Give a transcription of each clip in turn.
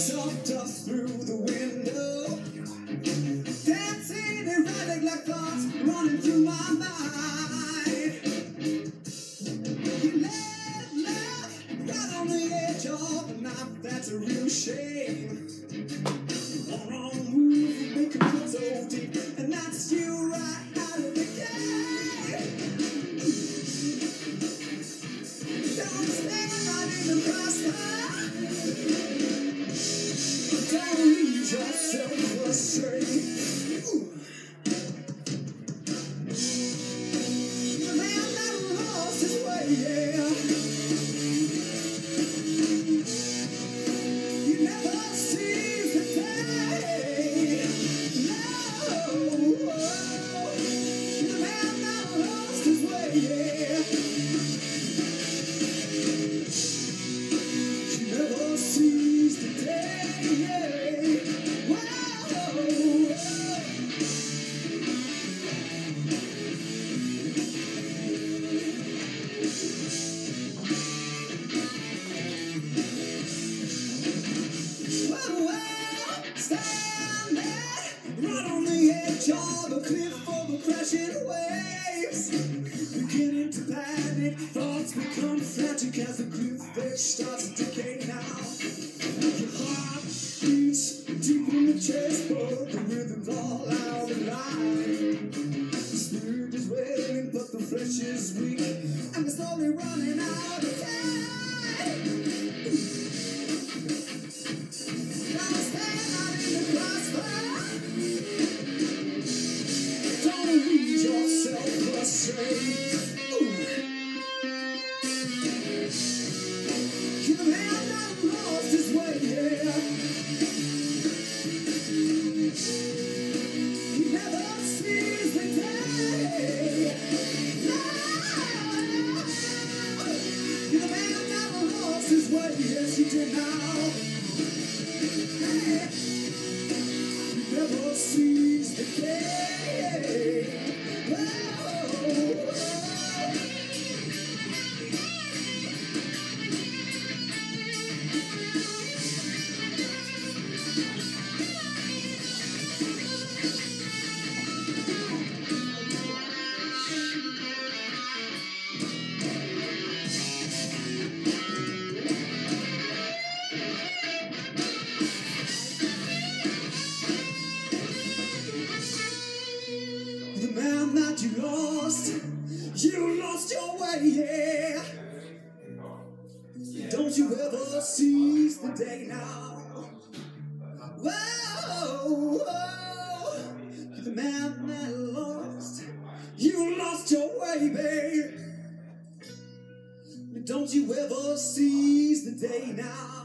Of dust through the window. Dancing erratic like thoughts running through my mind. You let love right on the edge of the knife. That's a real shame. One wrong move make so deep, and that's you right out of the game. Don't stand right in the crossfire. Don't yourself flesh is weak, and we're slowly running out of time. Way, you did now. Hey. He never sees the day. Oh. The man that you lost, you lost your way, yeah. Don't you ever seize the day now. Whoa, whoa. The man that lost, you lost your way, babe. Don't you ever seize the day now.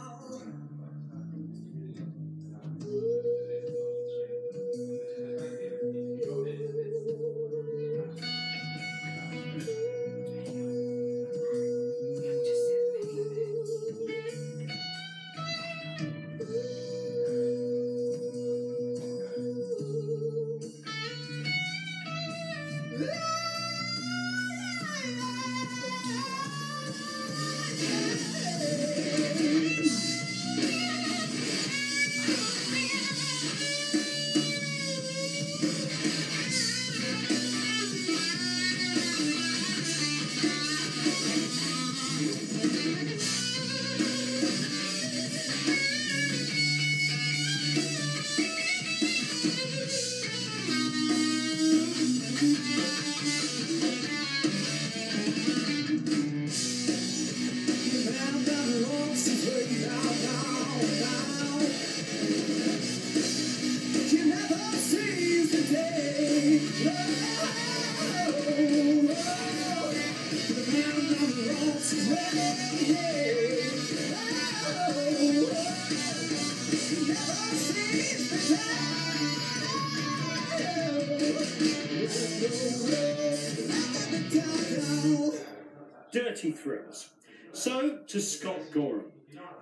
Dirty Thrills. So, to Scott Gorham.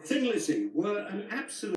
Thin Lizzy were an absolute